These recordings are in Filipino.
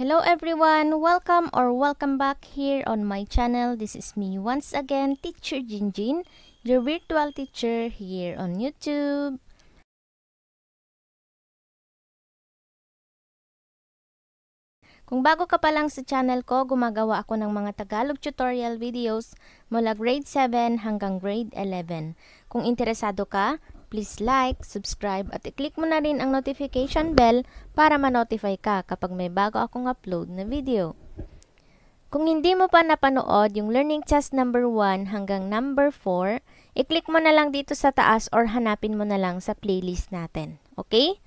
Hello everyone! Welcome or welcome back here on my channel. This is me once again, Teacher Jinjin, your virtual teacher here on YouTube. Kung bago ka pa lang sa channel ko, gumagawa ako ng mga Tagalog tutorial videos mula grade 7 hanggang grade 11. Kung interesado ka, please like, subscribe at i-click mo na rin ang notification bell para ma-notify ka kapag may bago akong upload na video. Kung hindi mo pa napanood yung learning test number 1 hanggang number 4, i-click mo na lang dito sa taas or hanapin mo na lang sa playlist natin. Okay?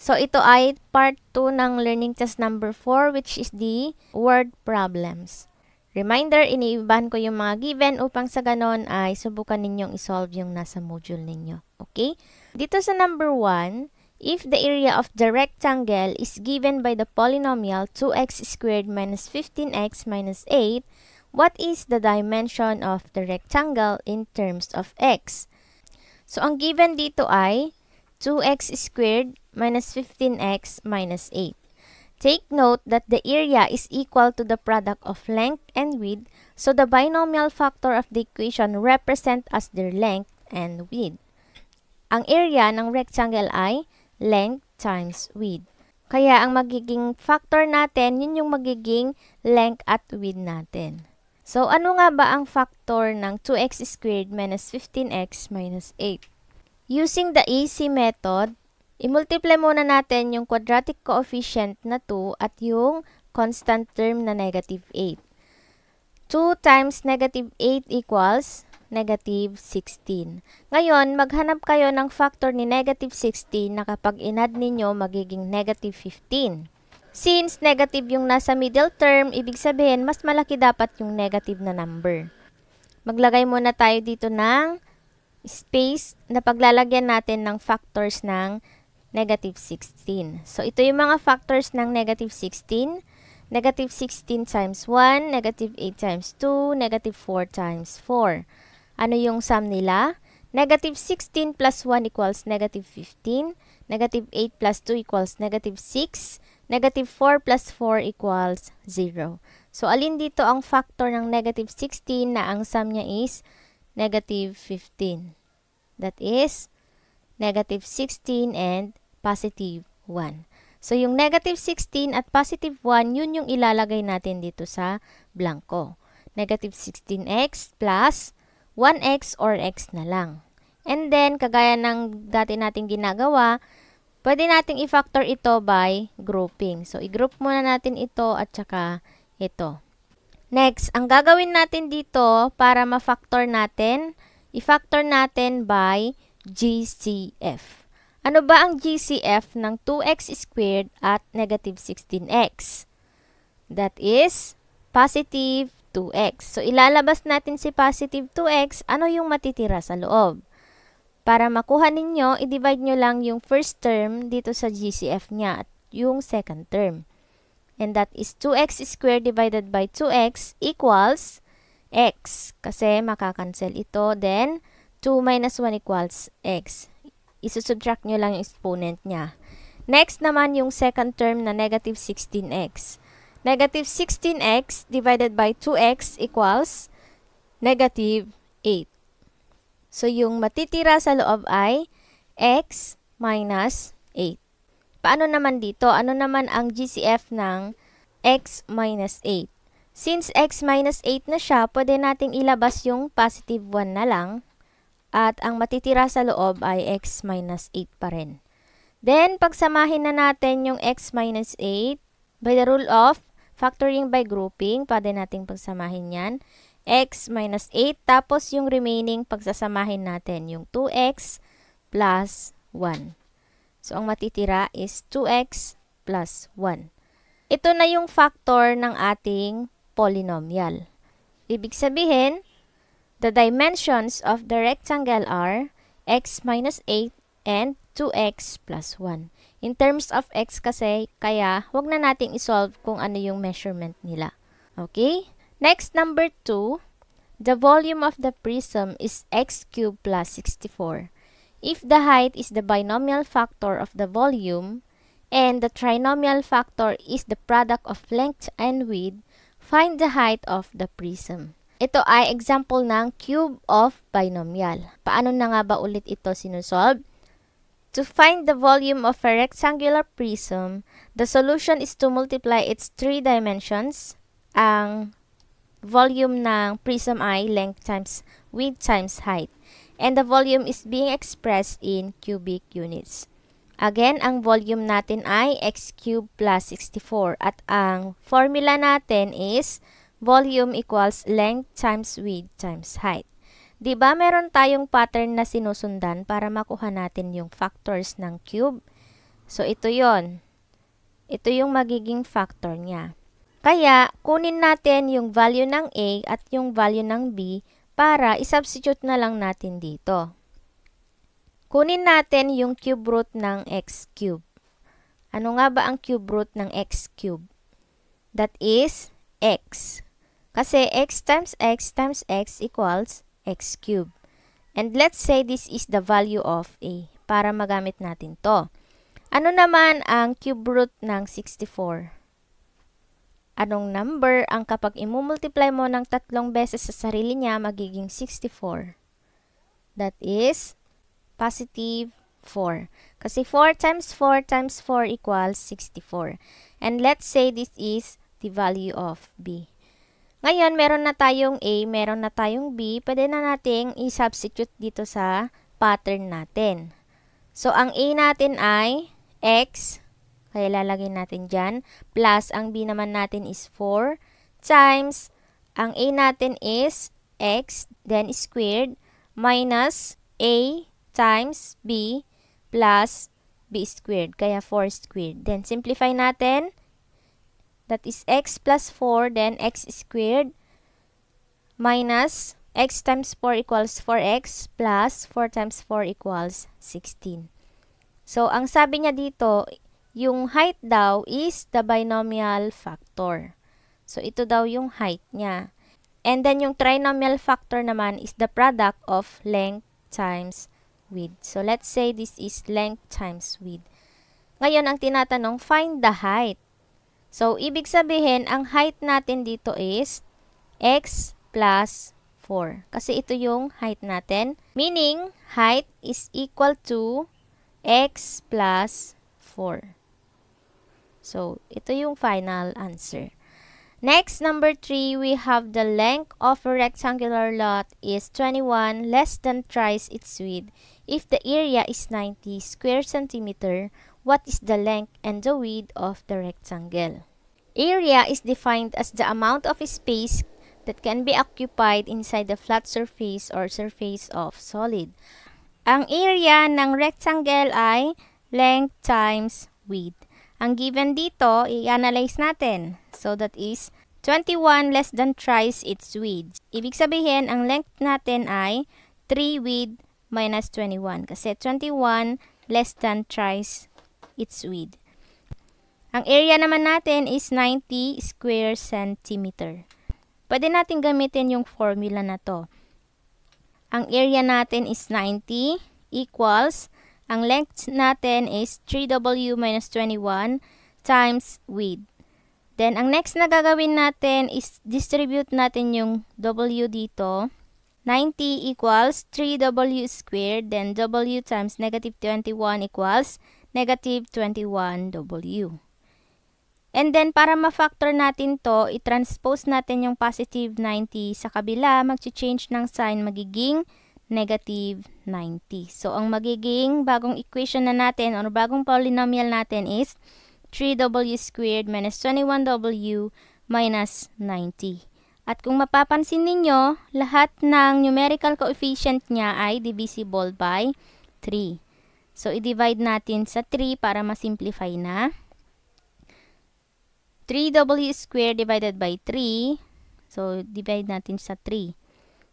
So, ito ay part 2 ng learning test number 4 which is the word problems. Reminder, iniibahan ko yung mga given upang sa ganon ay subukan ninyong isolve yung nasa module ninyo. Okay? Dito sa number 1, if the area of the rectangle is given by the polynomial 2x squared minus 15x minus 8, what is the dimension of the rectangle in terms of x? So, ang given dito ay 2x squared minus 15x minus 8. Take note that the area is equal to the product of length and width, so the binomial factor of the equation represent as their length and width. Ang area ng rectangle ay length times width. Kaya ang magiging factor natin, yun yung magiging length at width natin. So, ano nga ba ang factor ng 2x squared minus 15x minus 8? Using the AC method, I-multiply muna natin yung quadratic coefficient na 2 at yung constant term na negative 8. 2 times negative 8 equals negative 16. Ngayon, maghanap kayo ng factor ni negative 16 na kapag inad ninyo, magiging negative 15. Since negative yung nasa middle term, ibig sabihin, mas malaki dapat yung negative na number. Maglagay muna tayo dito ng space na paglalagyan natin ng factors ng negative 16. So, ito yung mga factors ng negative 16. Negative 16 times 1, negative 8 times 2, negative 4 times 4. Ano yung sum nila? Negative 16 plus 1 equals negative 15. Negative 8 plus 2 equals negative 6. Negative 4 plus 4 equals 0. So, alin dito ang factor ng negative 16 na ang sum niya is negative 15? That is negative 16 and positive 1. So, yung negative 16 at positive 1, yun yung ilalagay natin dito sa blanco. Negative 16x plus 1x or x na lang. And then, kagaya ng dati nating ginagawa, pwede nating i-factor ito by grouping. So, i-group muna natin ito at saka ito. Next, ang gagawin natin dito para ma-factor natin, i-factor natin by GCF. Ano ba ang GCF ng 2x squared at negative 16x? That is positive 2x. So, ilalabas natin si positive 2x, ano yung matitira sa loob? Para makuha ninyo, i-divide nyo lang yung first term dito sa GCF niya at yung second term. And that is 2x squared divided by 2x equals x. Kasi makakancel ito. Then, 2 minus 1 equals x isusubtract nyo lang yung exponent niya. Next naman yung second term na negative 16x. Negative 16x divided by 2x equals negative 8. So, yung matitira sa loob ay x minus 8. Paano naman dito? Ano naman ang GCF ng x minus 8? Since x minus 8 na siya, pwede nating ilabas yung positive 1 na lang at ang matitira sa loob ay x minus 8 pa rin. Then, pagsamahin na natin yung x minus 8 by the rule of factoring by grouping. Pwede nating pagsamahin yan. x minus 8 tapos yung remaining pagsasamahin natin yung 2x plus 1. So, ang matitira is 2x plus 1. Ito na yung factor ng ating polynomial. Ibig sabihin, The dimensions of the rectangle are x minus 8 and 2x plus 1. In terms of x kasi, kaya wag na nating isolve kung ano yung measurement nila. Okay? Next, number 2. The volume of the prism is x cubed plus 64. If the height is the binomial factor of the volume, and the trinomial factor is the product of length and width, find the height of the prism. Ito ay example ng cube of binomial. Paano na nga ba ulit ito sinusolve? To find the volume of a rectangular prism, the solution is to multiply its three dimensions. Ang volume ng prism ay length times width times height. And the volume is being expressed in cubic units. Again, ang volume natin ay x cubed plus 64. At ang formula natin is volume equals length times width times height. 'Di ba meron tayong pattern na sinusundan para makuha natin yung factors ng cube? So ito 'yon. Ito yung magiging factor niya. Kaya kunin natin yung value ng A at yung value ng B para isubstitute na lang natin dito. Kunin natin yung cube root ng x cube. Ano nga ba ang cube root ng x cube? That is x. Kasi x times x times x equals x cubed. And let's say this is the value of a para magamit natin to. Ano naman ang cube root ng 64? Anong number ang kapag imumultiply mo ng tatlong beses sa sarili niya magiging 64? That is positive 4. Kasi 4 times 4 times 4 equals 64. And let's say this is the value of b. Ngayon, meron na tayong A, meron na tayong B, pwede na nating i-substitute dito sa pattern natin. So, ang A natin ay X, kaya lalagay natin dyan, plus ang B naman natin is 4, times, ang A natin is X, then squared, minus A times B, plus B squared, kaya 4 squared. Then, simplify natin, That is x plus 4, then x squared minus x times 4 equals 4x plus 4 times 4 equals 16. So, ang sabi niya dito, yung height daw is the binomial factor. So, ito daw yung height niya. And then, yung trinomial factor naman is the product of length times width. So, let's say this is length times width. Ngayon, ang tinatanong, find the height. So, ibig sabihin, ang height natin dito is x plus 4. Kasi ito yung height natin. Meaning, height is equal to x plus 4. So, ito yung final answer. Next, number 3, we have the length of a rectangular lot is 21 less than thrice its width. If the area is 90 square centimeter, what is the length and the width of the rectangle. Area is defined as the amount of space that can be occupied inside the flat surface or surface of solid. Ang area ng rectangle ay length times width. Ang given dito, i-analyze natin. So that is 21 less than thrice its width. Ibig sabihin, ang length natin ay 3 width minus 21. Kasi 21 less than thrice its width. Ang area naman natin is 90 square centimeter. Pwede natin gamitin yung formula na to. Ang area natin is 90 equals, ang length natin is 3W minus 21 times width. Then, ang next na gagawin natin is distribute natin yung W dito. 90 equals 3W squared, then W times negative 21 equals negative 21W. And then, para ma-factor natin to, i-transpose natin yung positive 90 sa kabila, mag-change ng sign, magiging negative 90. So, ang magiging bagong equation na natin or bagong polynomial natin is 3w squared minus 21w minus 90. At kung mapapansin ninyo, lahat ng numerical coefficient niya ay divisible by 3. So, i-divide natin sa 3 para ma-simplify na. 3w squared divided by 3. So, divide natin sa 3.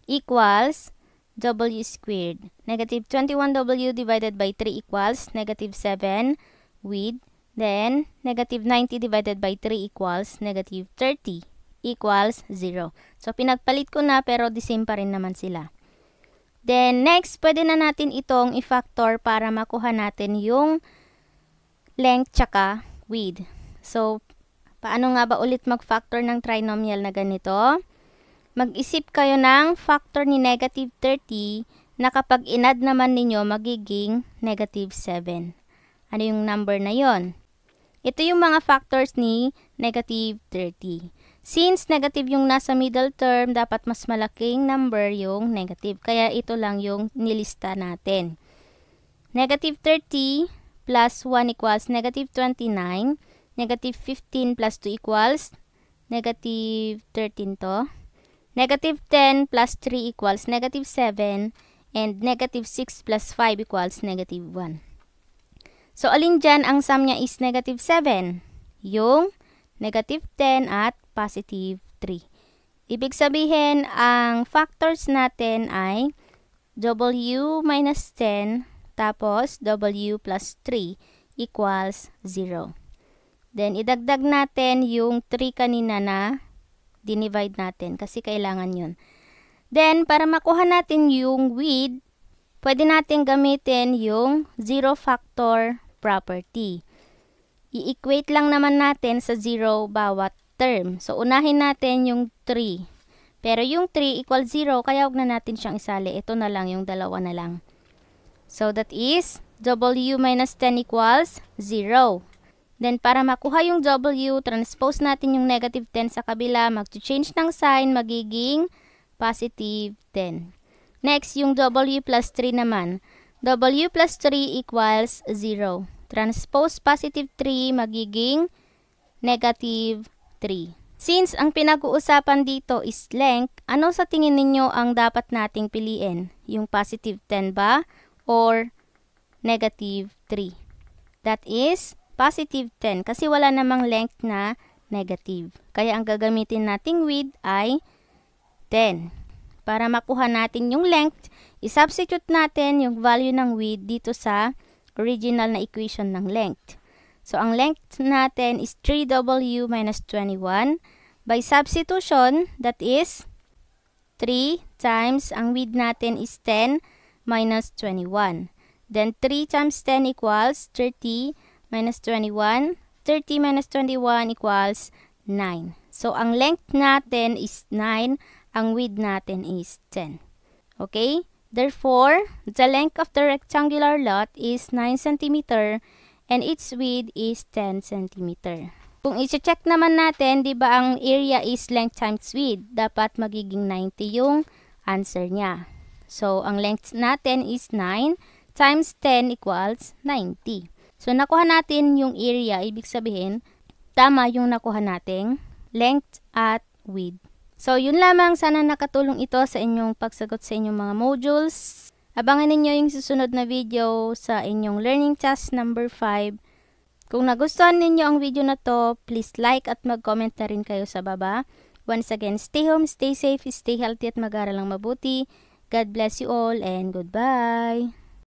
Equals w squared. Negative 21w divided by 3 equals negative 7 with then negative 90 divided by 3 equals negative 30 equals 0. So, pinagpalit ko na pero the same pa rin naman sila. Then, next, pwede na natin itong i-factor para makuha natin yung length tsaka width. So, paano nga ba ulit mag-factor ng trinomial na ganito? Mag-isip kayo ng factor ni negative 30 na kapag inad naman ninyo magiging negative 7. Ano yung number na yon? Ito yung mga factors ni negative 30. Since negative yung nasa middle term, dapat mas malaking number yung negative. Kaya ito lang yung nilista natin. Negative 30 plus 1 equals negative 29. Negative 15 plus 2 equals negative 13 to. Negative 10 plus 3 equals negative 7 and negative 6 plus 5 equals negative 1. So, alin dyan ang sum niya is negative 7? Yung negative 10 at positive 3. Ibig sabihin, ang factors natin ay W minus 10 tapos W plus 3 equals 0. Then, idagdag natin yung 3 kanina na dinivide natin kasi kailangan yun. Then, para makuha natin yung width, pwede natin gamitin yung zero factor property. I-equate lang naman natin sa zero bawat term. So, unahin natin yung 3. Pero yung 3 equal 0, kaya huwag na natin siyang isali. Ito na lang, yung dalawa na lang. So, that is W minus 10 equals 0. Then, para makuha yung W, transpose natin yung negative 10 sa kabila. Mag-change ng sign, magiging positive 10. Next, yung W plus 3 naman. W plus 3 equals 0. Transpose positive 3 magiging negative 3. Since ang pinag-uusapan dito is length, ano sa tingin ninyo ang dapat nating piliin? Yung positive 10 ba or negative 3? That is positive 10 kasi wala namang length na negative. Kaya ang gagamitin nating width ay 10. Para makuha natin yung length, isubstitute natin yung value ng width dito sa original na equation ng length. So, ang length natin is 3w minus 21. By substitution, that is 3 times, ang width natin is 10 minus 21. Then, 3 times 10 equals 30 minus 21. 30 minus 21 equals 9. So, ang length natin is 9 ang width natin is 10. Okay? Therefore, the length of the rectangular lot is 9 cm and its width is 10 cm. Kung i-check naman natin, di ba ang area is length times width, dapat magiging 90 yung answer niya. So, ang length natin is 9 times 10 equals 90. So, nakuha natin yung area, ibig sabihin, tama yung nakuha nating length at width. So, yun lamang. Sana nakatulong ito sa inyong pagsagot sa inyong mga modules. Abangan ninyo yung susunod na video sa inyong learning task number 5. Kung nagustuhan ninyo ang video na to, please like at mag-comment na rin kayo sa baba. Once again, stay home, stay safe, stay healthy at mag-aral lang mabuti. God bless you all and goodbye!